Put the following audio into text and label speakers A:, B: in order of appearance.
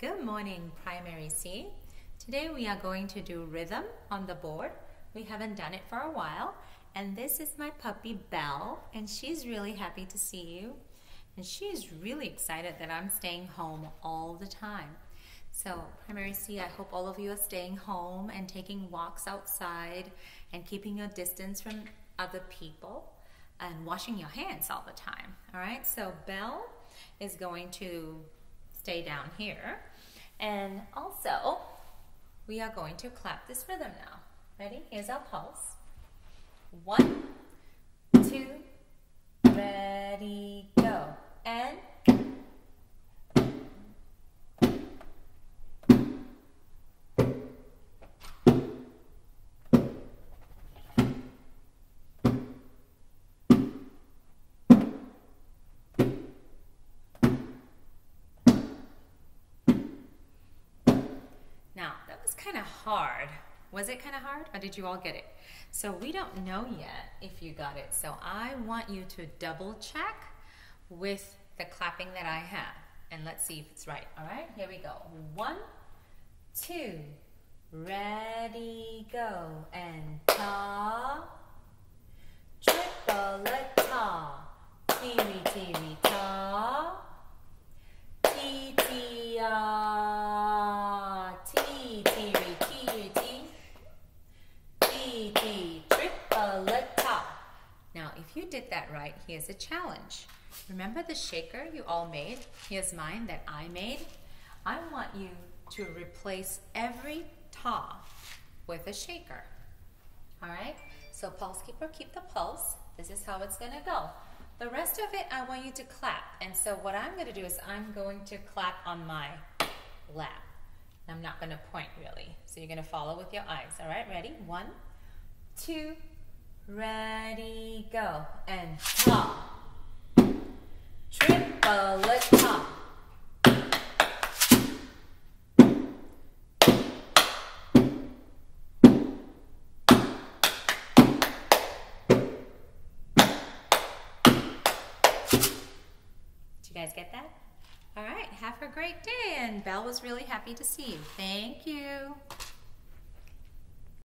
A: Good morning, Primary C. Today we are going to do rhythm on the board. We haven't done it for a while. And this is my puppy Belle, and she's really happy to see you. And she's really excited that I'm staying home all the time. So, Primary C, I hope all of you are staying home and taking walks outside and keeping your distance from other people and washing your hands all the time. All right, so Belle is going to stay down here. And also, we are going to clap this rhythm now. Ready? Here's our pulse. One, kind of hard. Was it kind of hard or did you all get it? So we don't know yet if you got it. So I want you to double check with the clapping that I have. And let's see if it's right. All right, here we go. One, two, ready, go. And ta, Now, if you did that right, here's a challenge. Remember the shaker you all made? Here's mine that I made. I want you to replace every ta with a shaker. All right? So pulse keeper, keep the pulse. This is how it's gonna go. The rest of it, I want you to clap. And so what I'm gonna do is I'm going to clap on my lap. I'm not gonna point really. So you're gonna follow with your eyes. All right, ready? One, two, ready, go. And ta. Triplet ta. Did you guys get that? All right, have a great day. And Belle was really happy to see you. Thank you.